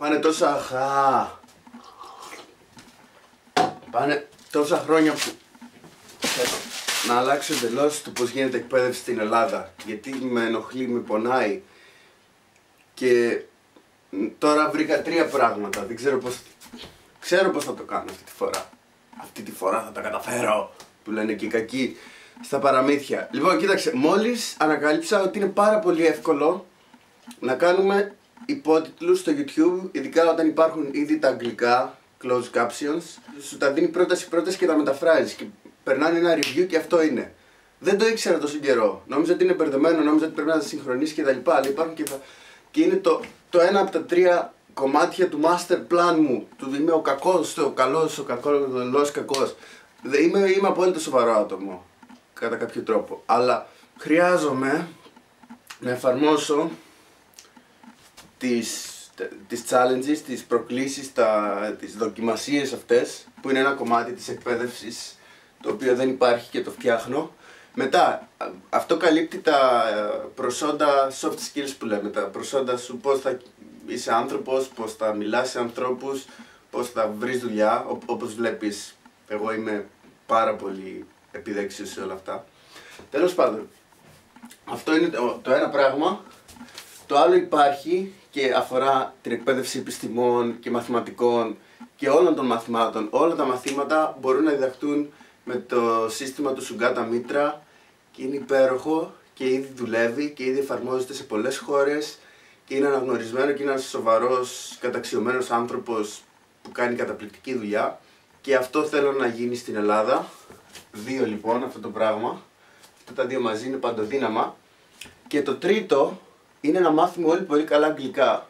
Πάνε τόσα χα. Πάνε τόσα χρόνια που θέλω να αλλάξω εντελώς το πώς γίνεται εκπαίδευση στην Ελλάδα. Γιατί με ενοχλεί, με πονάει. Και τώρα βρήκα τρία πράγματα. Δεν ξέρω πώς... Ξέρω πώς θα το κάνω αυτή τη φορά. Αυτή τη φορά θα τα καταφέρω. Που λένε και οι κακοί στα παραμύθια. Λοιπόν, κοίταξε. Μόλις ανακάλυψα ότι είναι πάρα πολύ εύκολο να κάνουμε υπότιτλους στο YouTube, ειδικά όταν υπάρχουν ήδη τα αγγλικά closed captions, σου τα δίνει πρόταση πρόταση και τα μεταφράζεις. Και περνάνε ένα review και αυτό είναι. Δεν το ήξερα τόσο καιρό. Νόμιζα ότι είναι μπερδεμένο, νόμιζα ότι πρέπει να τα συγχρονίσει και τα λοιπά. Αλλά υπάρχουν και, και είναι το, το ένα από τα τρία κομμάτια του master plan μου. Του είμαι ο κακός, ο καλός, ο κακός, ο κακός. Είμαι, είμαι απόλυτα σοβαρό άτομο. Κατά κάποιο τρόπο. Αλλά χρειάζομαι να εφαρμόσω τις, τις challenges, τις προκλήσεις, τα, τις δοκιμασίες αυτές που είναι ένα κομμάτι της εκπαίδευσης το οποίο δεν υπάρχει και το φτιάχνω. Μετά, αυτό καλύπτει τα ε, προσόντα soft skills που λέμε, τα προσόντα σου πώς θα είσαι άνθρωπος, πώς θα μιλάς σε ανθρώπους, πώς θα βρεις δουλειά, όπως βλέπεις εγώ είμαι πάρα πολύ επιδέξιος σε όλα αυτά. Τέλος πάντων, αυτό είναι το ένα πράγμα. Το άλλο υπάρχει και αφορά την εκπαίδευση επιστημών και μαθηματικών και όλων των μαθημάτων. Όλα τα μαθήματα μπορούν να διδαχτούν με το σύστημα του Σουγκάτα Μήτρα και είναι υπέροχο και ήδη δουλεύει και ήδη εφαρμόζεται σε πολλές χώρες και είναι αναγνωρισμένο και είναι ένας σοβαρός καταξιωμένος άνθρωπος που κάνει καταπληκτική δουλειά και αυτό θέλω να γίνει στην Ελλάδα. Δύο λοιπόν αυτό το πράγμα. Αυτά τα δύο μαζί είναι παντοδύναμα. Και το τρίτο είναι να μάθουμε όλοι πολύ καλά αγγλικά.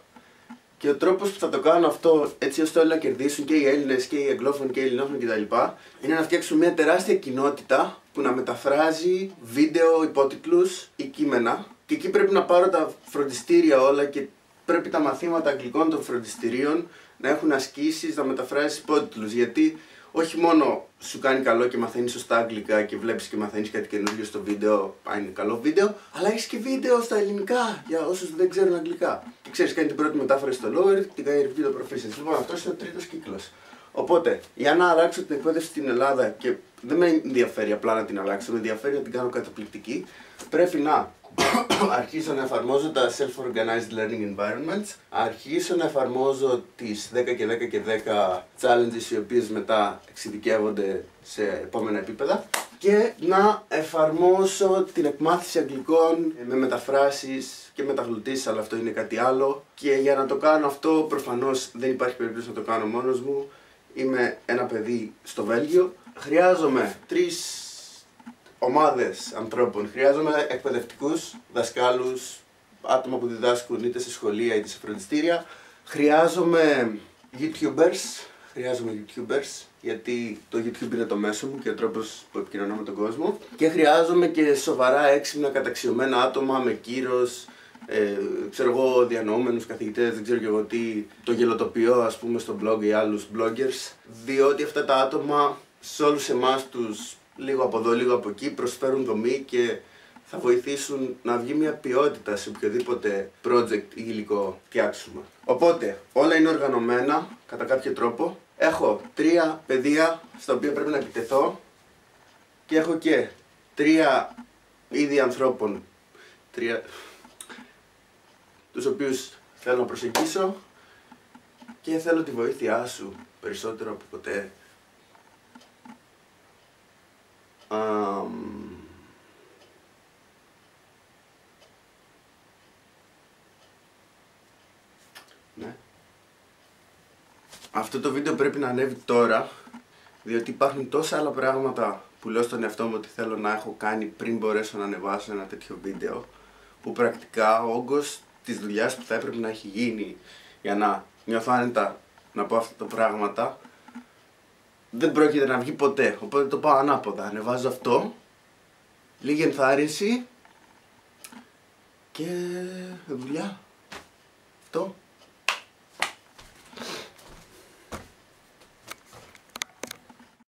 Και ο τρόπος που θα το κάνω αυτό, έτσι ώστε όλοι να κερδίσουν και οι Έλληνες και οι Αγγλόφωνοι και οι Ελληνόφωνοι κτλ., είναι να φτιάξουμε μια τεράστια κοινότητα που να μεταφράζει βίντεο, υπότιτλους ή κείμενα. Και εκεί πρέπει να πάρω τα φροντιστήρια όλα και πρέπει τα μαθήματα αγγλικών των φροντιστηρίων να έχουν ασκήσεις να μεταφράσει υπότιτλους. Γιατί όχι μόνο σου κάνει καλό και μαθαίνεις σωστά αγγλικά και βλέπεις και μαθαίνεις κάτι καινούργιο στο βίντεο, αν είναι καλό βίντεο, αλλά έχεις και βίντεο στα ελληνικά για όσους δεν ξέρουν αγγλικά. Και ξέρεις, κάνει την πρώτη μετάφραση στο lower, την κάνει review το proficiency. Λοιπόν, αυτό είναι ο τρίτος κύκλος. Οπότε, για να αλλάξω την εκπαίδευση στην Ελλάδα και δεν με ενδιαφέρει απλά να την αλλάξω, με ενδιαφέρει να την κάνω καταπληκτική, πρέπει να αρχίσω να εφαρμόζω τα self-organized learning environments, αρχίσω να εφαρμόζω τις 10 και 10 και 10 challenges οι οποίες μετά εξειδικεύονται σε επόμενα επίπεδα και να εφαρμόσω την εκμάθηση αγγλικών με μεταφράσεις και μεταγλωτήσεις, αλλά αυτό είναι κάτι άλλο. Και για να το κάνω αυτό, προφανώς δεν υπάρχει περίπτωση να το κάνω μόνος μου. Είμαι ένα παιδί στο Βέλγιο. Χρειάζομαι τρεις ομάδες ανθρώπων. Χρειάζομαι εκπαιδευτικούς, δασκάλους, άτομα που διδάσκουν είτε σε σχολεία είτε σε φροντιστήρια. Χρειάζομαι YouTubers, χρειάζομαι YouTubers, γιατί το YouTube είναι το μέσο μου και ο τρόπος που επικοινωνώ με τον κόσμο. Και χρειάζομαι και σοβαρά έξυπνα καταξιωμένα άτομα με κύρος, ε, ξέρω εγώ, διανοούμενους καθηγητές, δεν ξέρω και εγώ τι, το γελοτοποιώ ας πούμε στο blog ή άλλους bloggers, διότι αυτά τα άτομα σε όλους εμάς τους λίγο από εδώ, λίγο από εκεί, προσφέρουν δομή και θα βοηθήσουν να βγει μια ποιότητα σε οποιοδήποτε project ή υλικό φτιάξουμε. Οπότε, όλα είναι οργανωμένα κατά κάποιο τρόπο. Έχω τρία πεδία στα οποία πρέπει να επιτεθώ και έχω και τρία είδη ανθρώπων, τρία... τους οποίους θέλω να προσεγγίσω και θέλω τη βοήθειά σου περισσότερο από ποτέ ναι. Αυτό το βίντεο πρέπει να ανέβει τώρα διότι υπάρχουν τόσα άλλα πράγματα που λέω στον εαυτό μου ότι θέλω να έχω κάνει πριν μπορέσω να ανεβάσω ένα τέτοιο βίντεο που πρακτικά ο όγκος της δουλειάς που θα έπρεπε να έχει γίνει για να νιώθω άνετα να πω αυτά τα πράγματα δεν πρόκειται να βγει ποτέ. Οπότε το πάω ανάποδα. Ανεβάζω αυτό. Λίγη ενθάρρυνση. Και δουλειά. Αυτό.